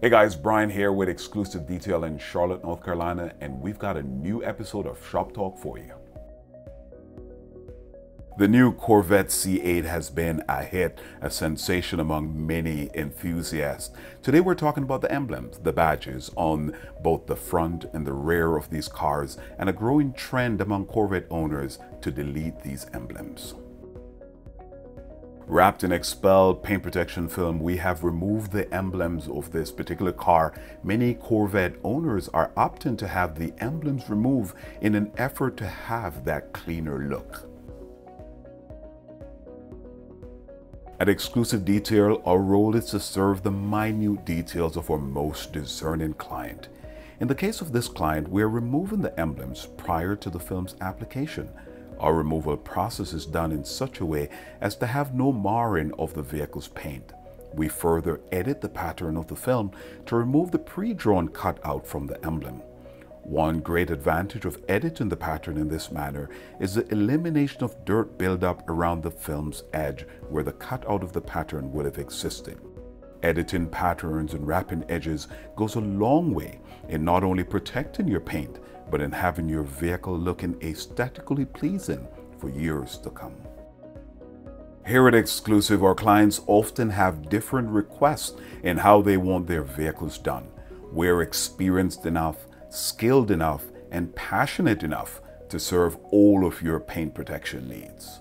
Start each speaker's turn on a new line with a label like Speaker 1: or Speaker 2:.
Speaker 1: Hey guys, Brian here with exclusive detail in Charlotte, North Carolina, and we've got a new episode of Shop Talk for you. The new Corvette C8 has been a hit, a sensation among many enthusiasts. Today we're talking about the emblems, the badges on both the front and the rear of these cars, and a growing trend among Corvette owners to delete these emblems. Wrapped in XPEL paint protection film, we have removed the emblems of this particular car. Many Corvette owners are opting to have the emblems removed in an effort to have that cleaner look. At Exclusive Detail, our role is to serve the minute details of our most discerning client. In the case of this client, we are removing the emblems prior to the film's application. Our removal process is done in such a way as to have no marring of the vehicle's paint. We further edit the pattern of the film to remove the pre-drawn cutout from the emblem. One great advantage of editing the pattern in this manner is the elimination of dirt buildup around the film's edge where the cutout of the pattern would have existed. Editing patterns and wrapping edges goes a long way in not only protecting your paint, but in having your vehicle looking aesthetically pleasing for years to come. Here at Exclusive, our clients often have different requests in how they want their vehicles done. We're experienced enough, skilled enough, and passionate enough to serve all of your paint protection needs.